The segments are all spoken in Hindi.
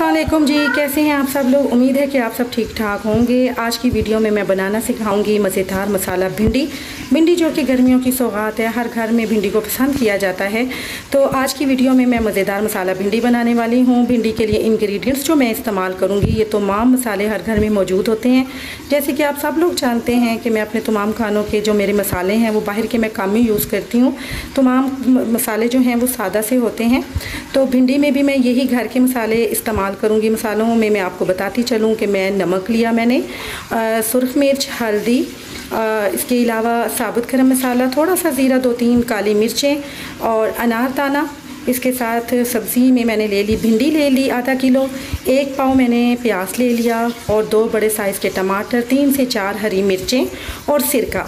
असलम जी, कैसे हैं आप सब लोग? उम्मीद है कि आप सब ठीक ठाक होंगे। आज की वीडियो में मैं बनाना सिखाऊँगी मज़ेदार मसाला भिंडी। भिंडी जो कि गर्मियों की सौगात है, हर घर में भिंडी को पसंद किया जाता है। तो आज की वीडियो में मैं मज़ेदार मसाला भिंडी बनाने वाली हूँ। भिंडी के लिए इन्ग्रीडियंट्स जो मैं इस्तेमाल करूँगी, ये तमाम मसाले हर घर में मौजूद होते हैं। जैसे कि आप सब लोग जानते हैं कि मैं अपने तमाम खानों के जो मेरे मसाले हैं, वो बाहर के मैं कम ही यूज़ करती हूँ। तमाम मसाले जो हैं, वो सादा से होते हैं। तो भिंडी में भी मैं यही घर के मसाले इस्तेमाल करूँगी मसालों में, मैं आपको बताती चलूँ कि मैं नमक लिया मैंने। सुरख मिर्च, हल्दी इसके अलावा साबुत गर्म मसाला थोड़ा सा ज़ीरा दो तीन काली मिर्चें और अनार दाना। इसके साथ सब्ज़ी में मैंने ले ली भिंडी, ले ली आधा किलो, एक पाव मैंने प्याज ले लिया और दो बड़े साइज़ के टमाटर, तीन से चार हरी मिर्चें और सिरका।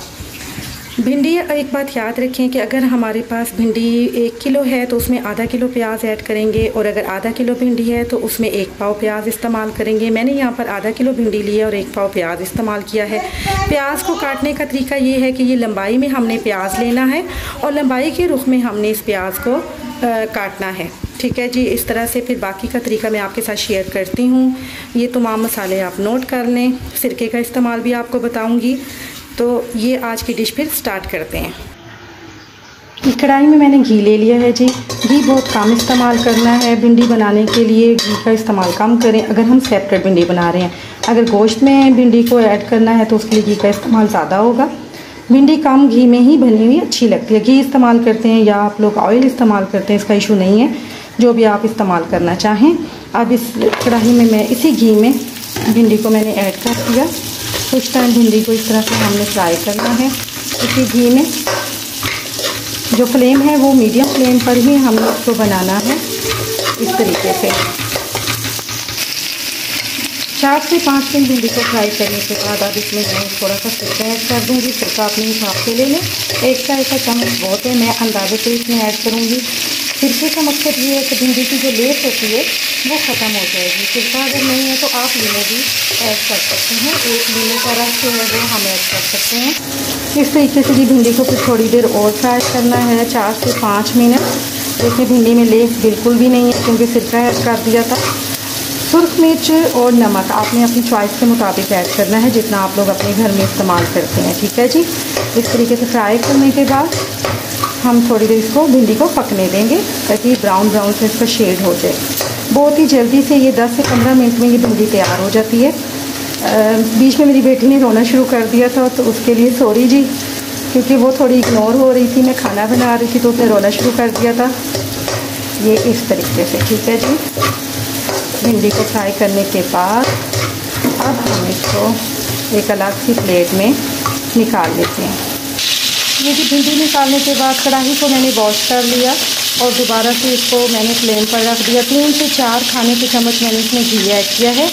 भिंडी एक बात याद रखें कि अगर हमारे पास भिंडी एक किलो है तो उसमें आधा किलो प्याज ऐड करेंगे और अगर आधा किलो भिंडी है तो उसमें एक पाव प्याज इस्तेमाल करेंगे। मैंने यहाँ पर आधा किलो भिंडी लिया और एक पाव प्याज इस्तेमाल किया है। प्याज को काटने का तरीका ये है कि ये लंबाई में हमने प्याज लेना है और लंबाई के रुख में हमने इस प्याज को आ, काटना है। ठीक है जी इस तरह से फिर बाकी का तरीका मैं आपके साथ शेयर करती हूँ। ये तमाम मसाले आप नोट कर लें। सिरके का इस्तेमाल भी आपको बताऊँगी। तो ये आज की डिश फिर स्टार्ट करते हैं। कढ़ाई में मैंने घी ले लिया है जी। घी बहुत कम इस्तेमाल करना है। भिंडी बनाने के लिए घी का इस्तेमाल कम करें। अगर हम सेपरेट भिंडी बना रहे हैं। अगर गोश्त में भिंडी को ऐड करना है तो उसके लिए घी का इस्तेमाल ज़्यादा होगा। भिंडी कम घी में ही बनी हुई अच्छी लगती है। घी इस्तेमाल करते हैं या आप लोग ऑयल इस्तेमाल करते हैं, इसका इशू नहीं है। जो भी आप इस्तेमाल करना चाहें। अब इस कढ़ाई में मैं इसी घी में भिंडी को मैंने ऐड कर दिया। कुछ टाइम भिंडी को इस तरह से हमने फ्राई करना है। इसी घी में जो फ्लेम है, वो मीडियम फ्लेम पर ही हमें इसको बनाना है इस तरीके से। चार से पाँच मिनट भिंडी को फ्राई करने के बाद अब इसमें मैं थोड़ा सा सिरका ऐड कर दूँगी। सिरका अपने हिसाब से ले लें। एक का एक चम्मच बहुत है, मैं अंदाजे से इसमें ऐड करूँगी। सिरके का मकसद ये है कि भिंडी की जो लेस होती है, वो ख़त्म हो जाएगी। सिरका अगर नहीं है तो आप लीमू भी ऐड कर सकते हैं। एक लीमू का रस जो है वो हम ऐड कर सकते हैं। इस तरीके से जी भिंडी को फिर थोड़ी देर और फ्राई करना है, चार से पाँच मिनट। इसमें भिंडी में लेस बिल्कुल भी नहीं है, क्योंकि सिरका ऐड कर दिया था। सुरख मिर्च और नमक आपने अपनी चॉइस के मुताबिक ऐड करना है, जितना आप लोग अपने घर में इस्तेमाल करते हैं, ठीक है जी? इस तरीके से फ्राई करने के बाद हम थोड़ी देर इसको भिंडी को पकने देंगे, ताकि ब्राउन ब्राउन से इसका शेड हो जाए। बहुत ही जल्दी से ये 10 से 15 मिनट में ये भिंडी तैयार हो जाती है। बीच में मेरी बेटी ने रोना शुरू कर दिया था तो उसके लिए सॉरी जी, क्योंकि वो थोड़ी इग्नोर हो रही थी। मैं खाना बना रही थी तो उसने रोना शुरू कर दिया था। ये इस तरीके से, ठीक है जी? भिंडी को फ्राई करने के बाद अब हम इसको एक अलग सी प्लेट में निकाल लेते हैं। ये जो भिंडी निकालने के बाद कढ़ाई को मैंने वॉश कर लिया और दोबारा से इसको मैंने फ्लेम पर रख दिया। तीन से चार खाने के चम्मच मैंने इसमें घी ऐड किया है।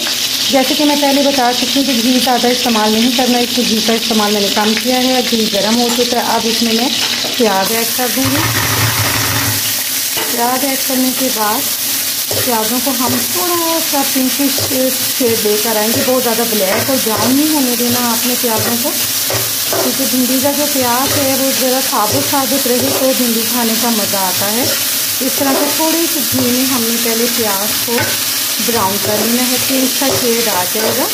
जैसे कि मैं पहले बता चुकी हूँ कि घी ज़्यादा इस्तेमाल नहीं करना इसके घी का इस्तेमाल मैंने कम किया है। घी गर्म हो चुका है, अब इसमें मैं प्याज ऐड कर दूँगी। प्याज ऐड करने के बाद प्याज़ों को हम थोड़ा सा पिंकिश शेड देकर आएँगे। बहुत ज़्यादा ब्लैक और ब्राउन नहीं होने देना आपने प्याज़ों को। क्योंकि भिंडी का जो प्याज है, वो ज़रा साबुत साबुत रहे तो भिंडी खाने का मज़ा आता है। इस तरह से थोड़ी सी घी में हमने पहले प्याज को ब्राउन कर लेना है, फिर इसका शेड आ जाएगा।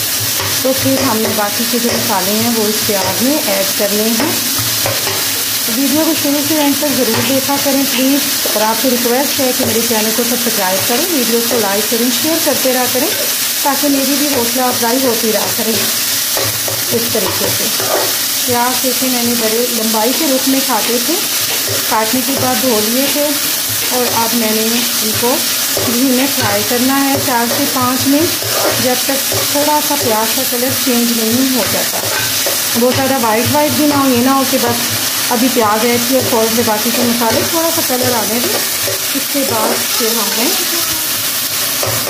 तो फिर हमने बाकी के जो मसाले हैं, वो इस प्याज में ऐड करने हैं। वीडियो को शुरू से एंड तक ज़रूर देखा करें प्लीज़ और आपसे रिक्वेस्ट है कि मेरे चैनल को सब्सक्राइब करें, वीडियो को लाइक करें शेयर करते रहा करें, ताकि मेरी भी हौसला अफजाई होती रहा करें। इस तरीके से। प्याज देखें मैंने बड़े लंबाई के रूप में खाते थे। काटने के बाद धो लिए थे और अब मैंने इनको घी में फ्राई करना है चार से पाँच मिनट, जब तक थोड़ा सा प्याज का कलर चेंज नहीं हो जाता। बहुत ज़्यादा वाइट वाइट भी ना हो, ये ना हो कि बस अभी प्याज ऐड किया फौज में बाकी के मसाले थोड़ा सा कलर आने दें इसके बाद फिर हमने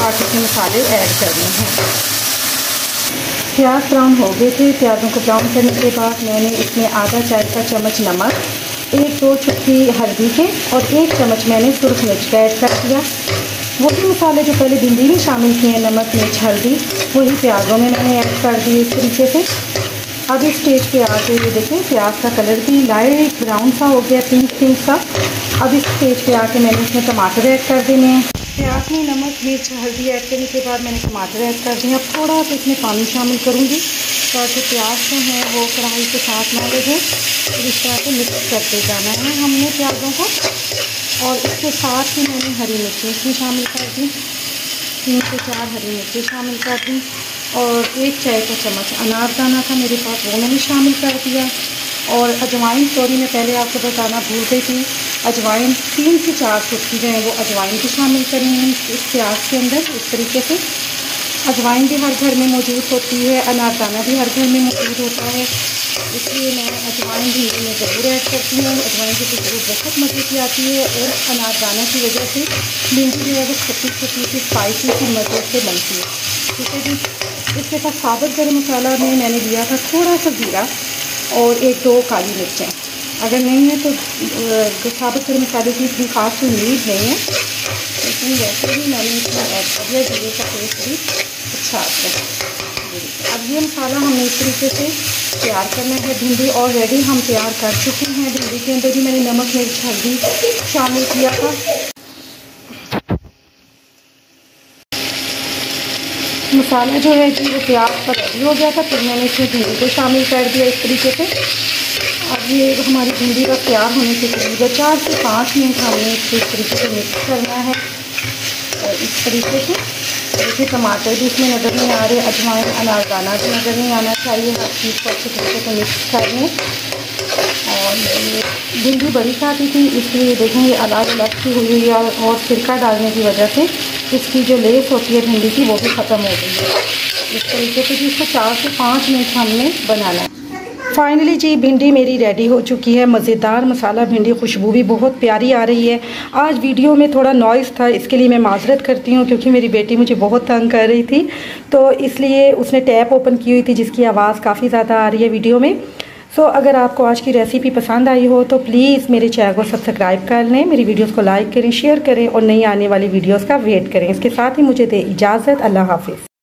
बाकी के मसाले ऐड करने हैं। प्याज ब्राउन हो गए थे। प्याज़ों को ब्राउन करने के बाद मैंने इसमें आधा चाय का चम्मच नमक, एक दो चुटकी हल्दी के और एक चम्मच मैंने सुरख मिर्च का ऐड कर दिया। वही मसाले जो पहले भिंडी में शामिल किए हैं, नमक, मिर्च, हल्दी, वही प्याज़ों में मैंने ऐड कर दिए इस तरीके से। अब इस स्टेज पे आके ये देखें, प्याज का कलर भी लाइट ब्राउन सा हो गया पिंक पिंक सा। अब इस स्टेज पे आके मैंने इसमें टमाटर ऐड कर देने हैं। प्याज में नमक, मिर्च, हल्दी ऐड करने के बाद मैंने टमाटर ऐड कर दिया थोड़ा सा इसमें पानी शामिल करूँगी। ताकि प्याज जो है, वो कढ़ाई के साथ ना लगे तो इस तरह से मिक्स करते जाना है हमने प्याज़ों को। और इसके साथ ही मैंने हरी मिर्ची भी शामिल कर दी। तीन से चार हरी मिर्ची शामिल कर दी। और एक चाय का चम्मच अनारदाना था मेरे पास, वो मैंने शामिल कर दिया। और अजवाइन, सॉरी, मैं पहले आपको बताना भूल गई थी। अजवाइन, तीन से चार चुटकी जो है वो अजवाइन भी शामिल करनी है इस प्याज के अंदर, इस तरीके से। अजवाइन भी हर घर में मौजूद होती है, अनारदाना भी हर घर में मौजूद होता है। इसलिए मैं अजवाइन भी में ज़रूर ऐड करती हूँ। अजवाइन की खुशबू बहुत मज़े की आती है और अनारदाना की वजह से भिंडी जो है वो खट्टी खट्टी सी स्पाइसी की मज़े से बनती है। ठीक है जी। इसके साथ साबुत गर्म मसाला में मैंने लिया था, थोड़ा सा ज़ीरा और एक दो काली मिर्चें। अगर नहीं है तो साबुत गर्म मसाले की इतनी खास उम्मीद नहीं है। लेकिन वैसे भी मैंने इसमें ऐड कर दिया जीरे का टेस्ट भी अच्छा आता है। अब ये मसाला हमें इस तरीके से तैयार करना है। भिंडी ऑलरेडी हम तैयार कर चुके हैं। भिंडी के अंदर भी मैंने नमक, मिर्च, हल्दी शामिल किया था। मसाला जो है जी, वो तैयार पर रेडी हो गया था, फिर मैंने इसमें भिंडी को शामिल कर दिया इस तरीके से। ये हमारी भिंडी का तैयार होने के करीब चार से पाँच मिनट हमें इस तरीके से मिक्स करना है। और इस तरीके से देखिए टमाटर भी इसमें नज़र नहीं आ रहे, अजवाइन, अनारदाना भी नज़र नहीं आना चाहिए। हर चीज़ को अच्छे तरीके से मिक्स कर लें। और भिंडी बड़ी खाती थी, इसलिए देखें ये अलग अलग सी हुई है और सिरका डालने की वजह से इसकी जो लेस होती है भिंडी की वो भी ख़त्म हो गई है। इस तरीके से इसको चार से पाँच मिनट हमने बनाना है। फाइनली जी भिंडी मेरी रेडी हो चुकी है। मज़ेदार मसाला भिंडी खुशबू भी बहुत प्यारी आ रही है। आज वीडियो में थोड़ा नॉइज़ था इसके लिए मैं माजरत करती हूँ क्योंकि मेरी बेटी मुझे बहुत तंग कर रही थी। तो इसलिए उसने टैप ओपन की हुई थी जिसकी आवाज़ काफ़ी ज़्यादा आ रही है वीडियो में। सो so, अगर आपको आज की रेसिपी पसंद आई हो तो प्लीज़ मेरे चैनल को सब्सक्राइब कर लें मेरी वीडियोस को लाइक करें शेयर करें और नई आने वाली वीडियोस का वेट करें। इसके साथ ही मुझे दे इजाज़त। अल्लाह हाफिज़।